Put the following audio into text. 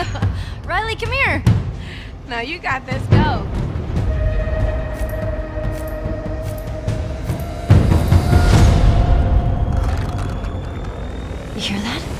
Riley, come here. Now you got this. Go. You hear that?